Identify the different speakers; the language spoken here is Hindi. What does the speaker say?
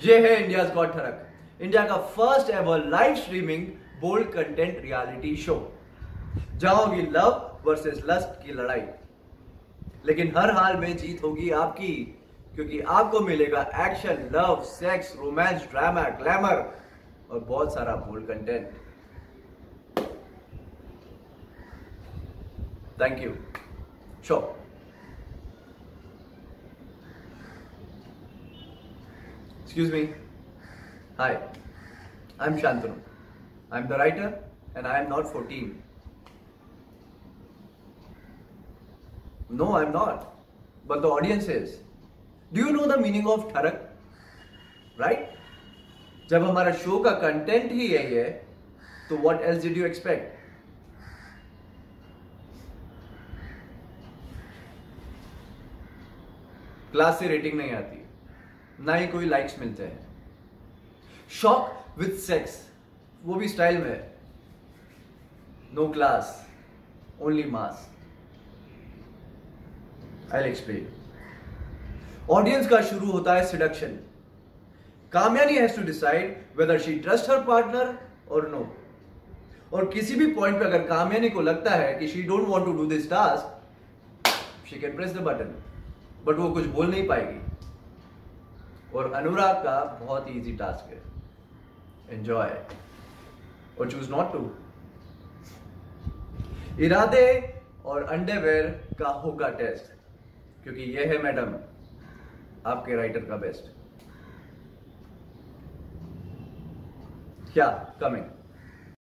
Speaker 1: ये है इंडिया गॉट ठरक इंडिया का first ever live streaming bold content reality show जहाँ होगी लव वर्सेस लस्ट की लड़ाई। लेकिन हर हाल में जीत होगी आपकी, क्योंकि आपको मिलेगा action love sex romance drama glamour और बहुत सारा bold content thank you show Excuse me. Hi, I'm Shantanu. I'm the writer and I am not 14. No, I'm not. But the audience is. Do you know the meaning of ठरक? Right? जब हमारा शो का कंटेंट ही यही है तो what else did you expect? Class से रेटिंग नहीं आती ना ही कोई लाइक्स मिलते हैं। शॉक विथ सेक्स वो भी स्टाइल में no class only mass I explain audience का शुरू होता है seduction Kamayani has to decide whether she trust her partner और नो और किसी भी पॉइंट पे अगर कामयानी को लगता है कि she don't want to do this task she can press the button but वो कुछ बोल नहीं पाएगी। और अनुराग का बहुत ही इजी टास्क है. एंजॉय और चूज़ नॉट टू इरादे और अंडरवेयर का होगा टेस्ट क्योंकि ये है मैडम आपके राइटर का बेस्ट क्या? कमिंग